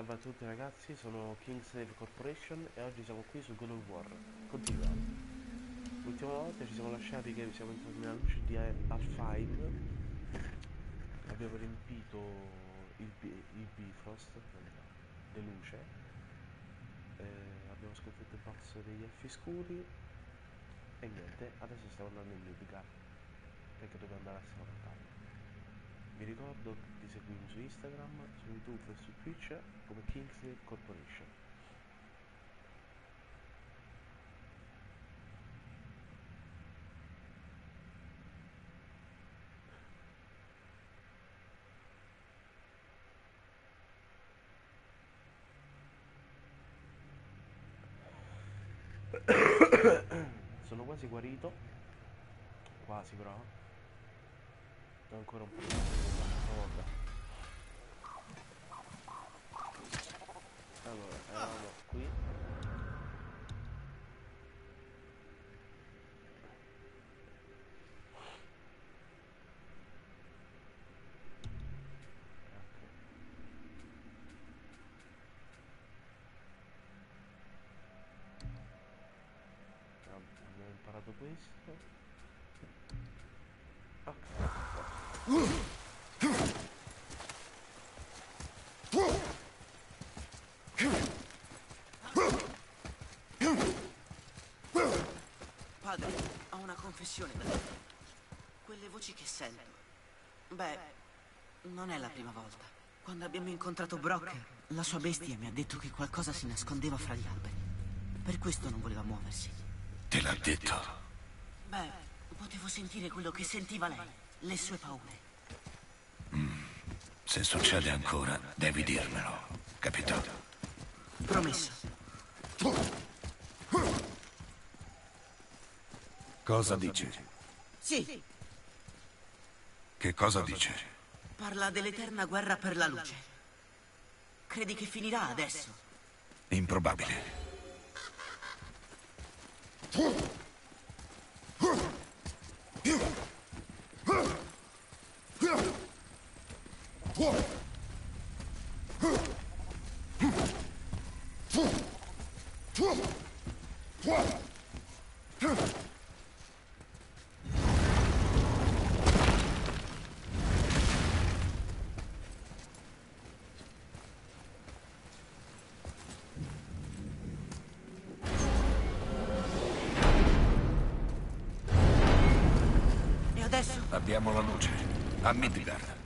Salve a tutti ragazzi, sono Kingslave Corporation e oggi siamo qui su God of War. Continuiamo. L'ultima volta ci siamo lasciati che siamo entrati nella luce di Alfheim. Abbiamo riempito il, il Bifrost di luce. Eh, abbiamo sconfitto il boss degli elfi scuri. E niente, adesso stiamo andando in Midgard. Perché dobbiamo andare a Salvatore. Vi ricordo di seguirmi su Instagram, su YouTube e su Twitch come Kingsley Corporation. Sono quasi guarito, quasi però. Ho ancora un po' di vabbè. Allora, eravamo qui. Ok. Ab- Abbiamo imparato questo. Ok. Padre, ho una confessione da fare. Quelle voci che sento. Beh, non è la prima volta. Quando abbiamo incontrato Brock, la sua bestia mi ha detto che qualcosa si nascondeva fra gli alberi. Per questo non voleva muoversi. Te l'ha detto. Beh, potevo sentire quello che sentiva lei, le sue paure. Se succede ancora, devi dirmelo. Capito? Promesso. Cosa dice? Sì, Che cosa dice? parla dell'eterna guerra per la luce. Credi che finirà adesso? Improbabile. Adesso? Abbiamo la luce. A Midgard.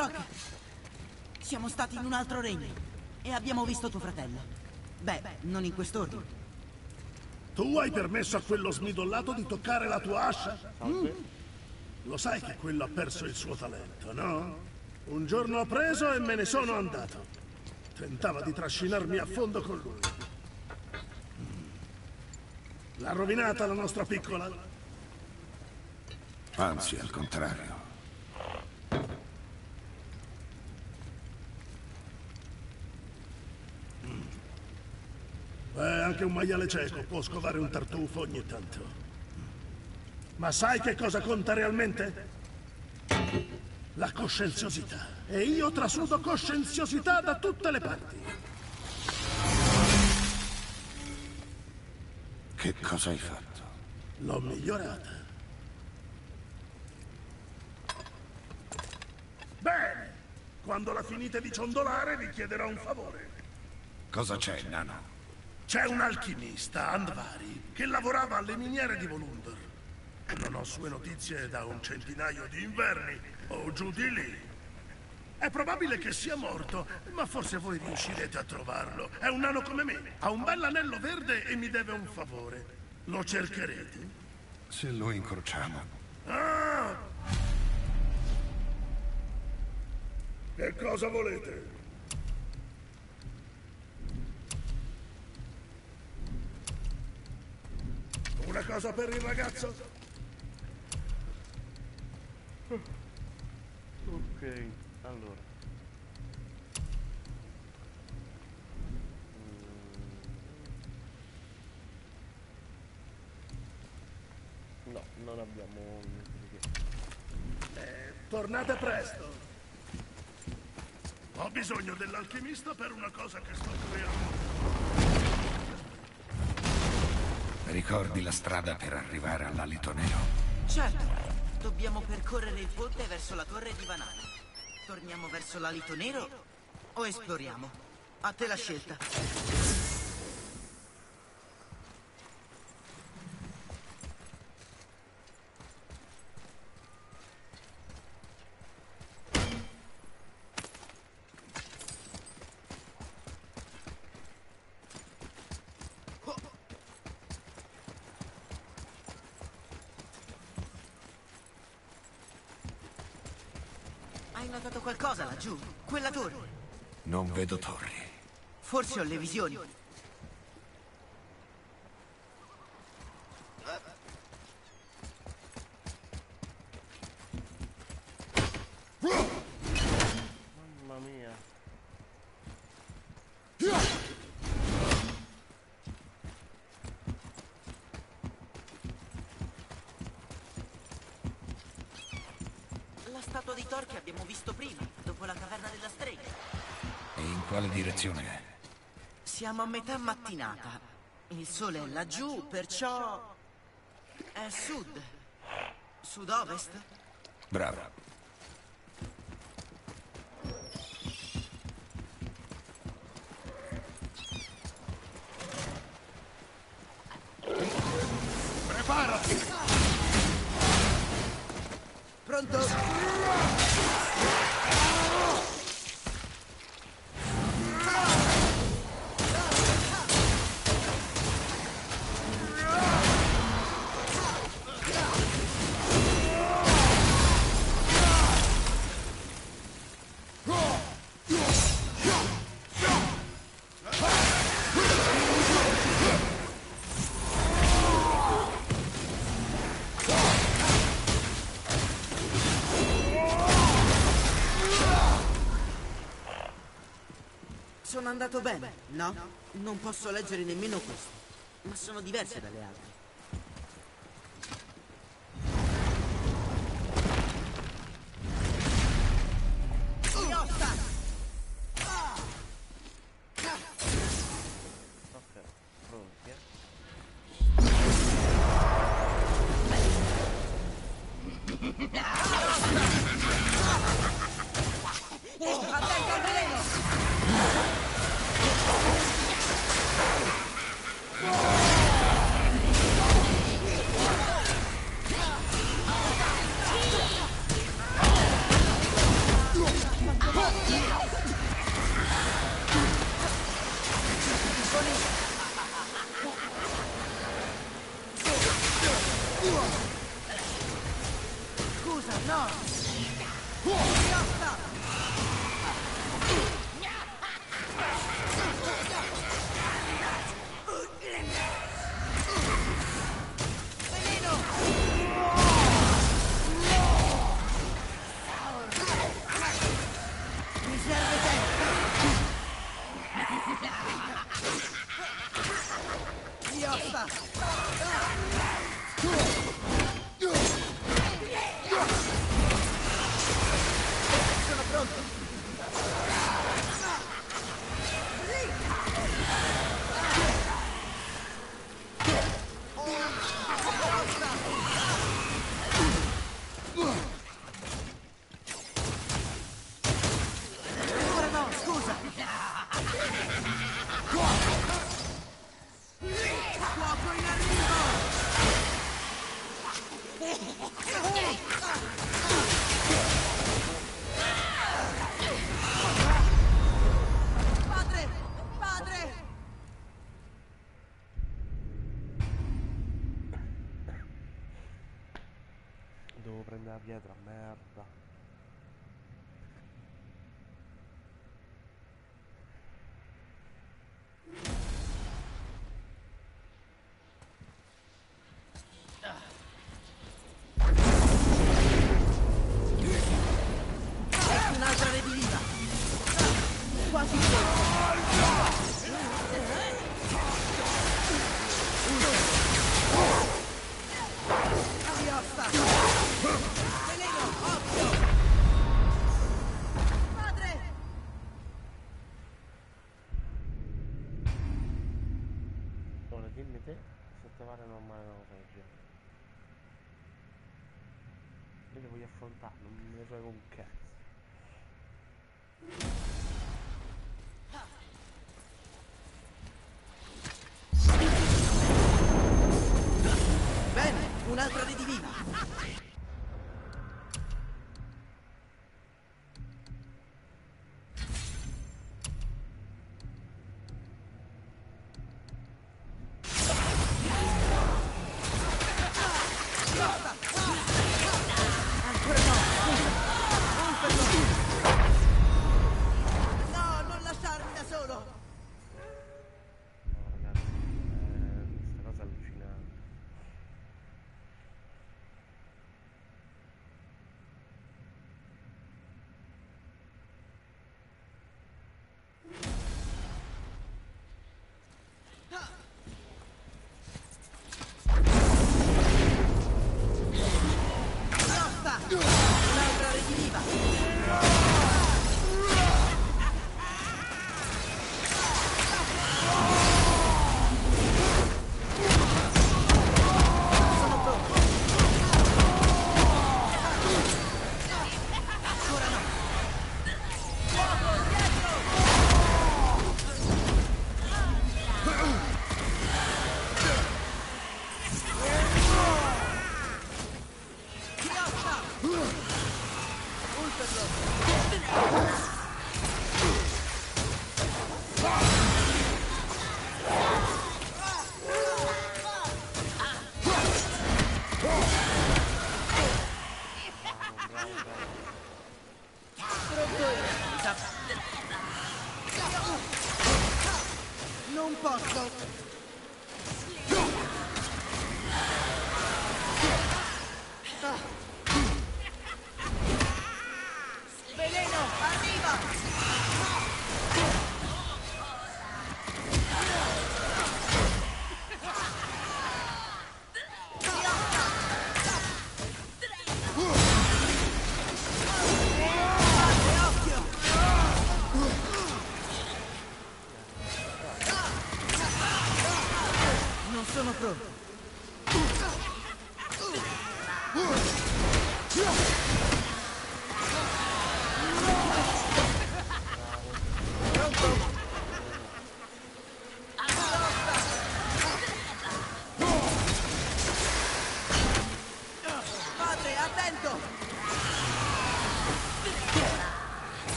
Brock, siamo stati in un altro regno e abbiamo visto tuo fratello. Beh, non in quest'ordine. Tu hai permesso a quello smidollato di toccare la tua ascia? Salve. Lo sai che quello ha perso il suo talento, no? Un giorno ho preso e me ne sono andato. Tentava di trascinarmi a fondo con lui. L'ha rovinata la nostra piccola? Anzi, al contrario. Beh, anche un maiale cieco può scovare un tartufo ogni tanto. Ma sai che cosa conta realmente? La coscienziosità. E io trasudo coscienziosità da tutte le parti. Che cosa hai fatto? L'ho migliorata. Bene! Quando la finite di ciondolare vi chiederò un favore. Cosa c'è, nano? C'è un alchimista, Andvari, che lavorava alle miniere di Volunder. Non ho sue notizie da un centinaio di inverni, o giù di lì. È probabile che sia morto, ma forse voi riuscirete a trovarlo. È un nano come me, ha un bel anello verde e mi deve un favore. Lo cercherete? Se lo incrociamo. Ah! Che cosa volete? Una cosa per il ragazzo? Ok, allora. Mm. No, non abbiamo. Eh, tornate presto. Ho bisogno dell'alchimista per una cosa che sto creando. Ricordi la strada per arrivare all'alito nero? Certo, dobbiamo percorrere il ponte verso la torre di Vanale. Torniamo verso l'alito nero o esploriamo? A te la scelta. Hai notato qualcosa laggiù? Quella torre? Non vedo torri. Forse ho le visioni. Mamma mia. La statua di Thor che abbiamo visto prima, dopo la caverna della strega. E in quale direzione è? Siamo a metà mattinata. Il sole è laggiù, perciò... è sud. Sud-ovest? Bravo. Andato bene, no? Non posso leggere nemmeno questo. Ma sono diverse dalle altre. quasi tutto. Ariosta! Veleno, occhio! Padre! Non male una un cazzo.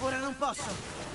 Ora non posso!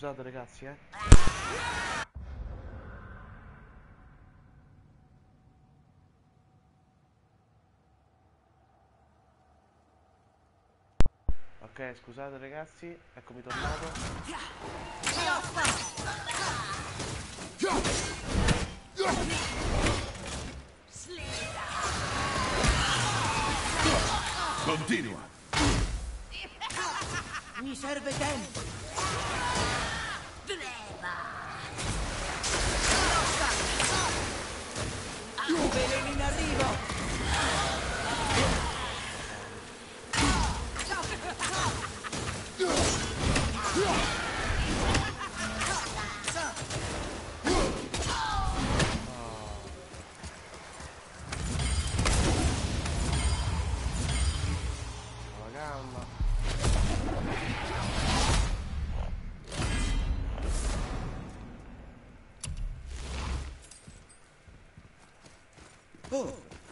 Scusate ragazzi, eh. Ok, scusate ragazzi, eccomi tornato. Continua. Mi serve tempo.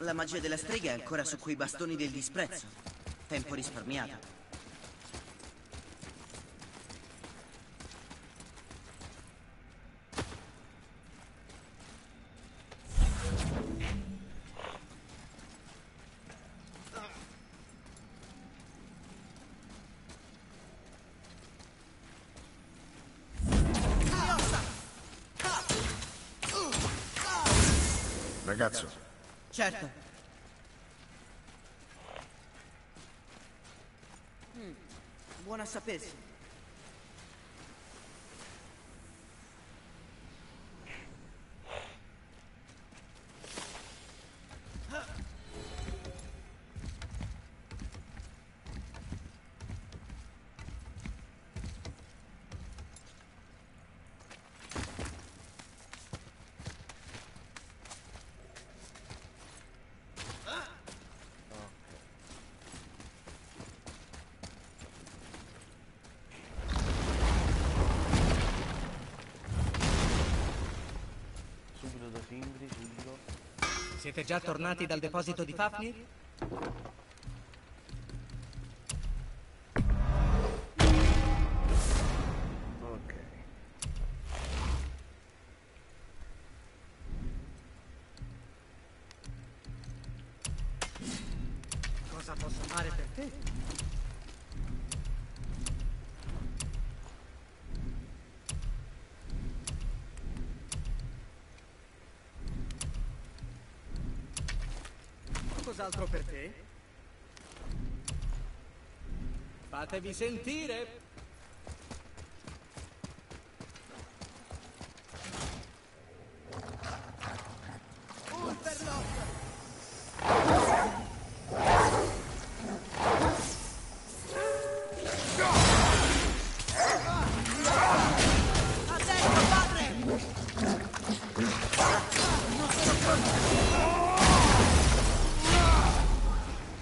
La magia della strega è ancora su quei bastoni del disprezzo. Tempo risparmiato. this Siete già tornati dal deposito di Fafnir? Fatevi sentire!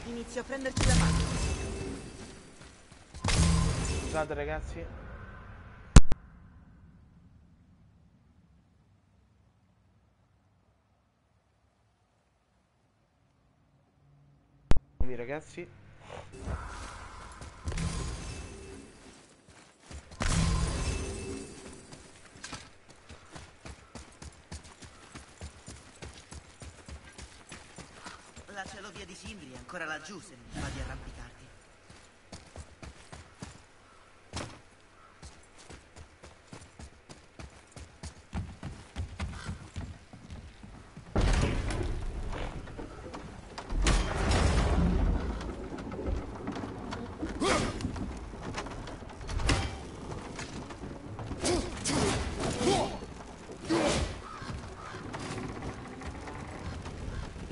Inizio a prenderci la mano. Scusate ragazzi. Ragazzi. La celovia di Sindri è ancora laggiù se non va di arrampicarti.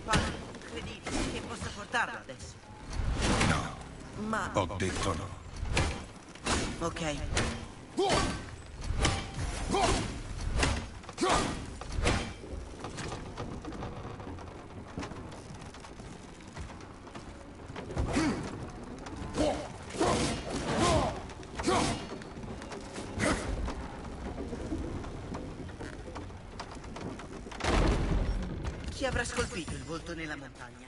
Padre, credi che possa portarlo adesso? No, Ma... ho detto no. Ok. Chi avrà scolpito il volto nella montagna?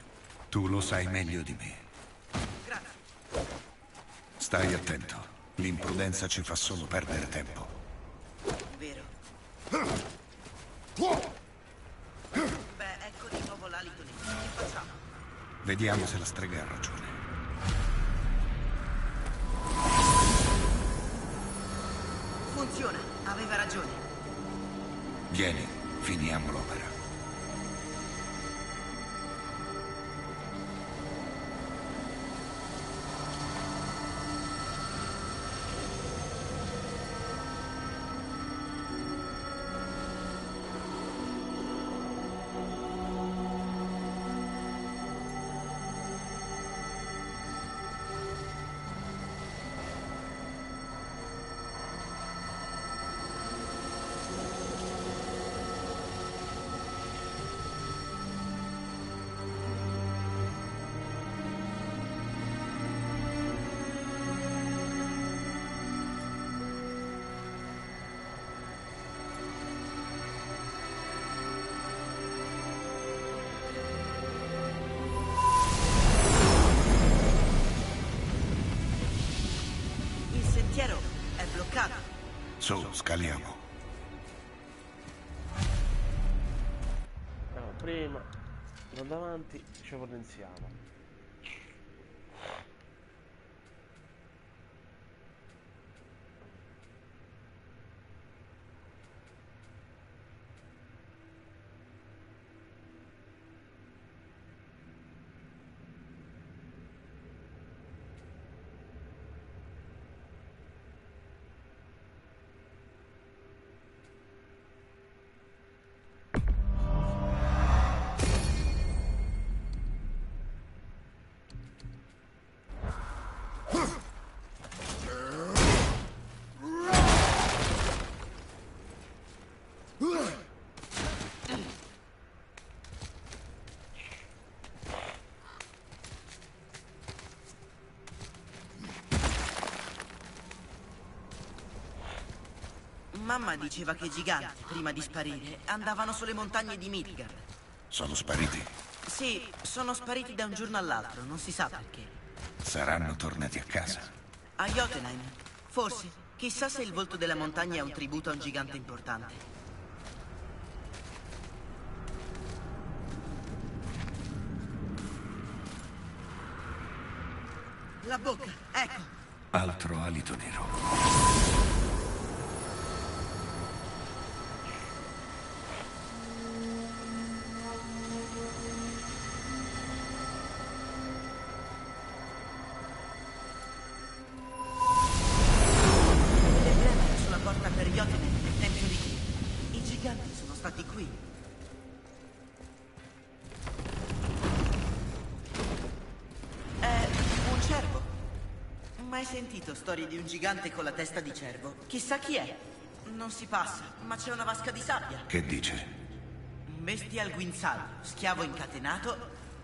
Tu lo sai meglio di me. Stai attento. L'imprudenza ci fa solo perdere tempo. Vero. Beh, ecco di nuovo l'alito nero. Che facciamo? Vediamo se la strega ha ragione. Su, scaliamo. Allora, prima andando avanti ci potenziamo. Mamma diceva che i giganti, prima di sparire, andavano sulle montagne di Midgard. Sono spariti. Sì, sono spariti da un giorno all'altro, non si sa perché. Saranno tornati a casa. A Jotunheim, forse. Chissà se il volto della montagna è un tributo a un gigante importante. Storie di un gigante con la testa di cervo? Chissà chi è. Non si passa, ma c'è una vasca di sabbia. Che dice? Bestia al guinzaglio, schiavo incatenato.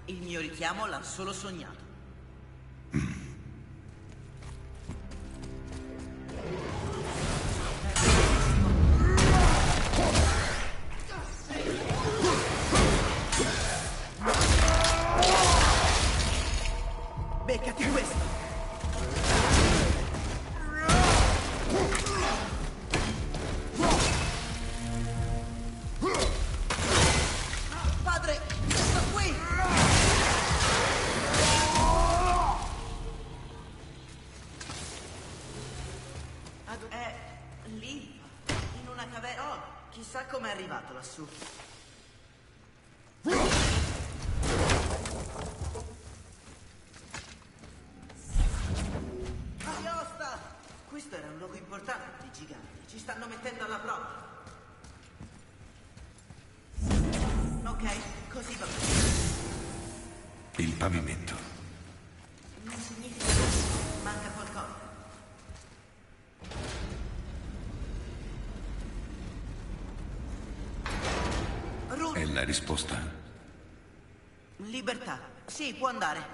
Il mio richiamo l'ha solo sognato. Lassù. Ariosta! Questo era un luogo importante per i giganti. Ci stanno mettendo alla prova. Ok, così va bene. Il pavimento. Non significa niente. Manca qualcosa. Rune, È la risposta? libertà. Sì, può andare.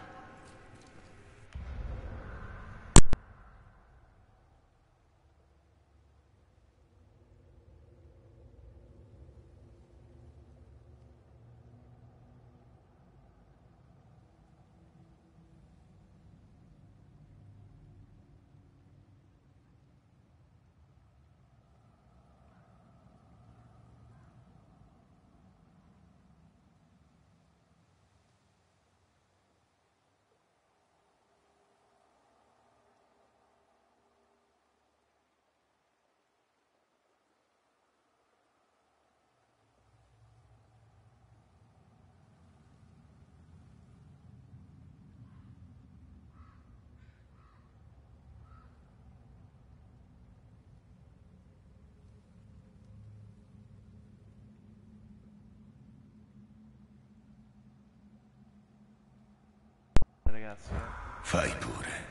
Ragazzi, eh, Fai pure.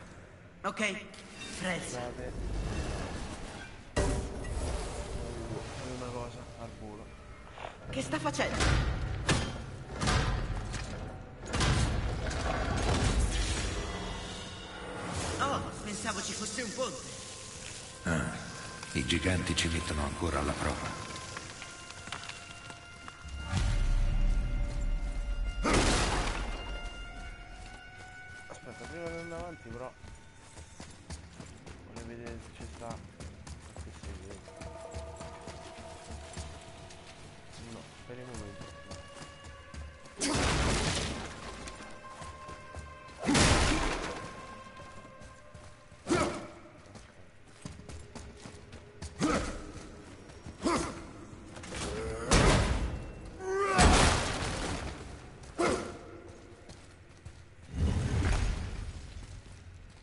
Ok, Frez. scusate. Una cosa al volo. Che sta facendo? Oh, pensavo ci fosse un ponte. Ah, i giganti ci mettono ancora alla prova.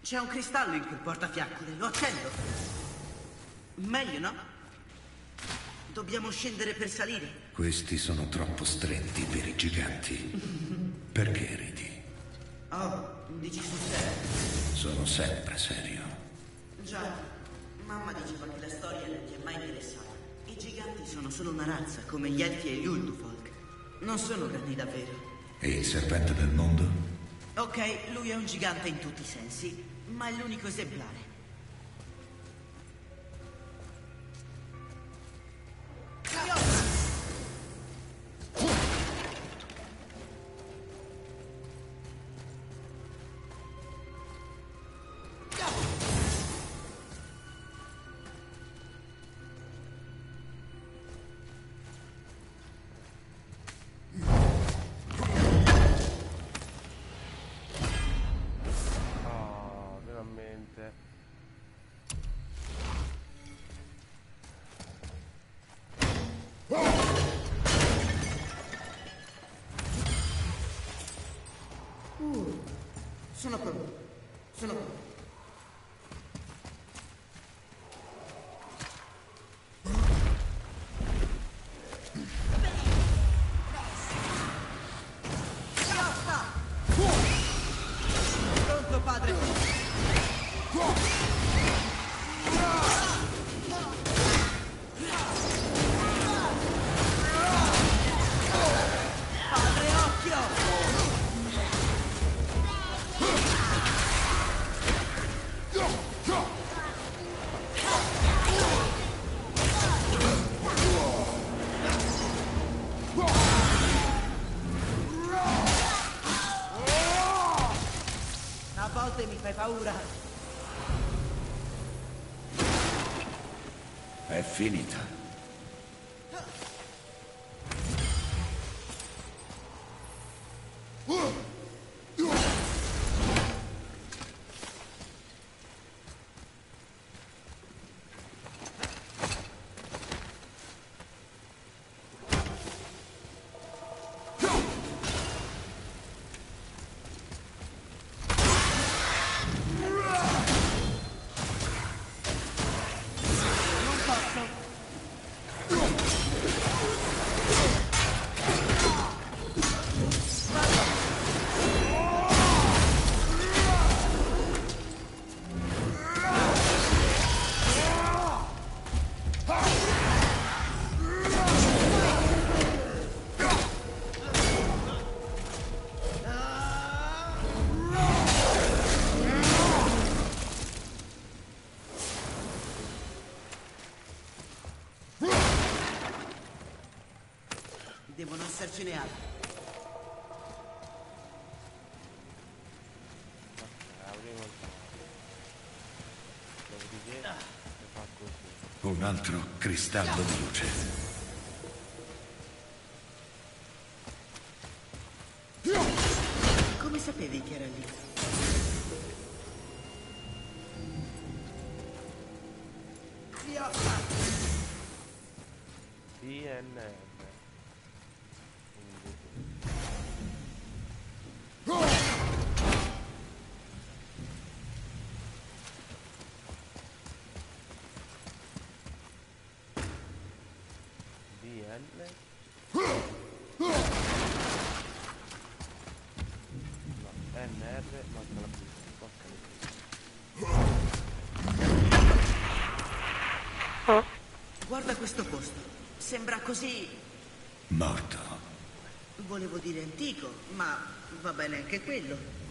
C'è un cristallo in quel portafiaccole, lo accendo. Meglio, no? Dobbiamo scendere per salire. Questi sono troppo stretti per i giganti. Perché ridi? Oh, dici sul serio? Sono sempre serio. Già, mamma diceva che la storia non ti è mai interessata. I giganti sono solo una razza, come gli elfi e gli Uldufolk. Non sono grandi davvero. E il serpente del mondo? Ok, lui è un gigante in tutti i sensi, ma è l'unico esemplare. Sono pronto. Sono pronto. Paura. È finita. Essercene altri. Un altro cristallo di luce. DN. No, NR manca la P. Porca miseria. Guarda questo posto. Sembra così. Morto. Volevo dire antico, ma va bene anche quello.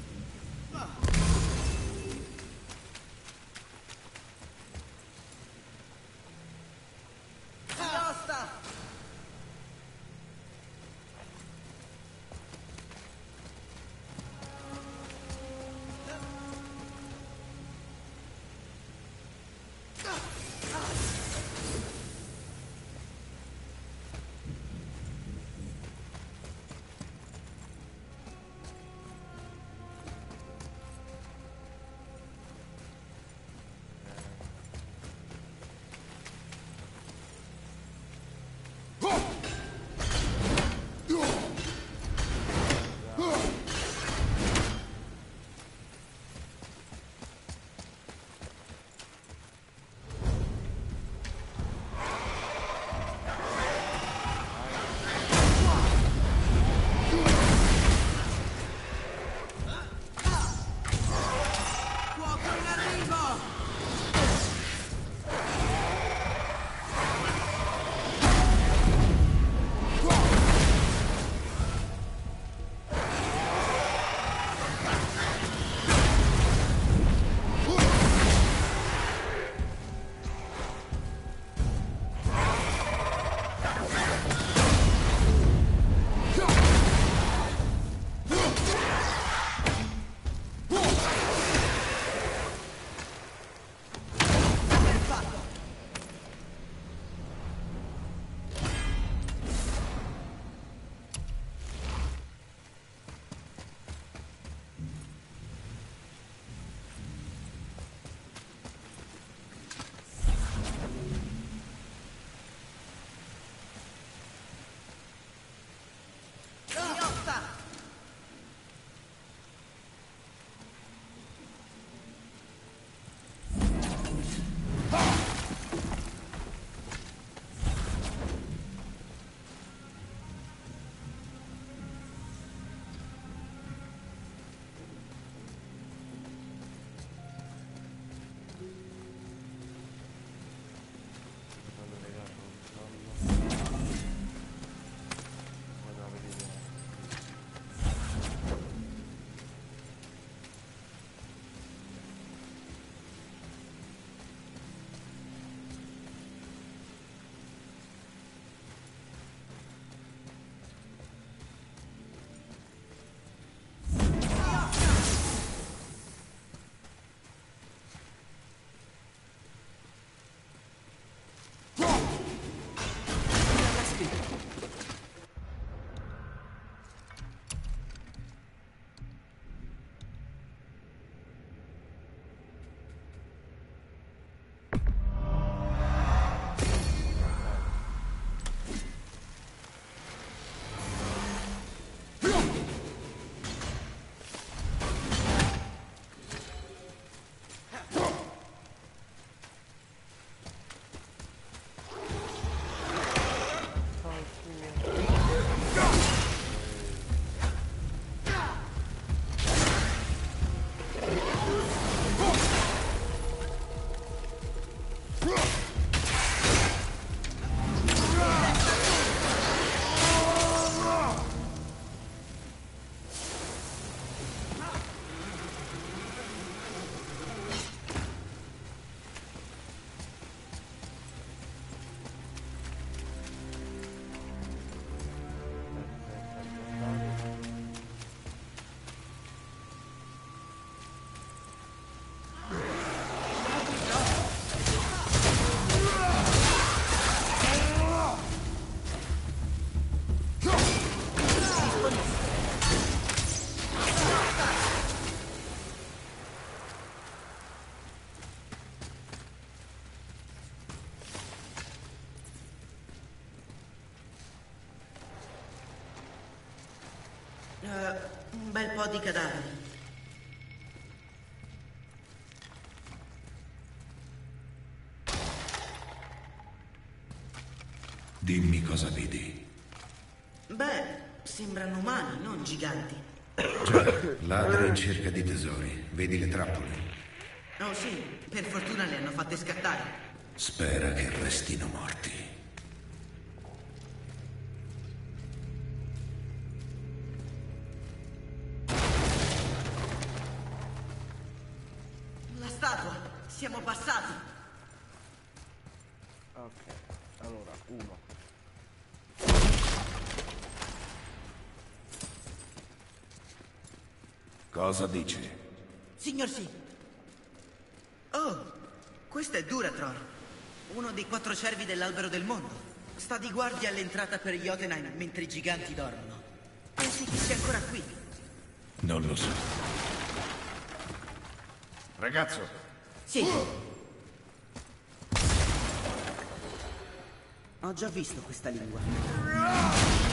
Po' di cadaveri. Dimmi cosa vedi. Beh, sembrano umani, non giganti. Già, ladri in cerca di tesori. Vedi le trappole? Oh sì, per fortuna le hanno fatte scattare. Spera che restino morti. Statua, siamo passati. Ok, allora, uno. Cosa dici? Signor sì. Oh, questo è Duratror, uno dei quattro cervi dell'albero del mondo. Sta di guardia all'entrata per Jotunheim mentre i giganti dormono. Pensi che sia ancora qui? Non lo so. Ragazzo, Sì. Ho già visto questa lingua.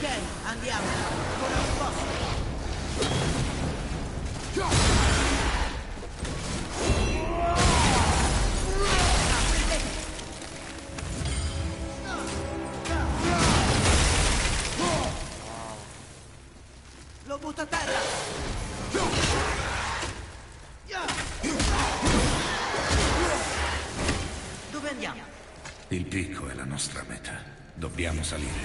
Ok, andiamo. Ora un butto a terra! Dove andiamo? Il picco è la nostra meta. Dobbiamo salire.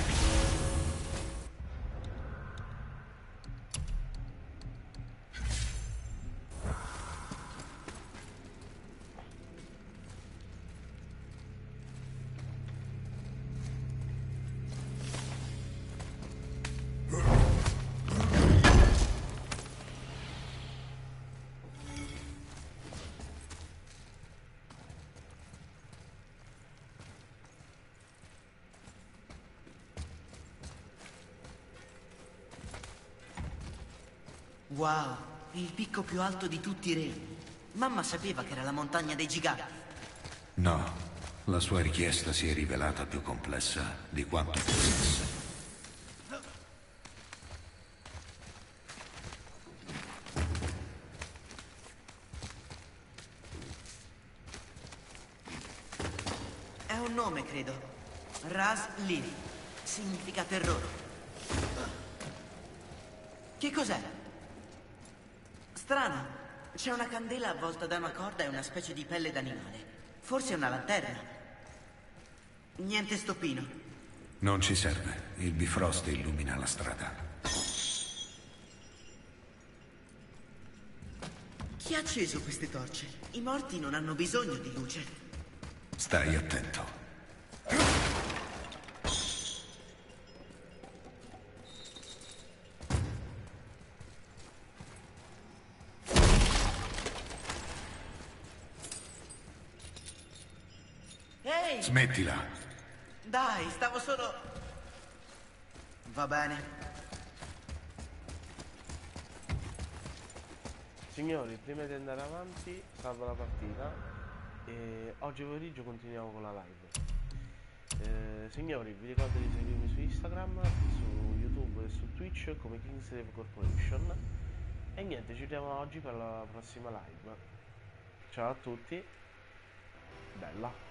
Wow, il picco più alto di tutti i regni. Mamma sapeva che era la montagna dei giganti. No, la sua richiesta si è rivelata più complessa di quanto pensassi. È un nome, credo. Ras Lir. Significa terrore. Che cos'è? Strano. C'è una candela avvolta da una corda e una specie di pelle d'animale. Forse una lanterna. Niente stoppino. Non ci serve. Il bifrost illumina la strada. Chi ha acceso queste torce? I morti non hanno bisogno di luce. Stai attento. Smettila. Dai, stavo solo... Va bene. Signori, prima di andare avanti, salvo la partita e oggi pomeriggio continuiamo con la live. Eh, signori, vi ricordo di seguirmi su Instagram, su YouTube e su Twitch come Kingslave Corporation. E niente, ci vediamo oggi per la prossima live. Ciao a tutti, bella.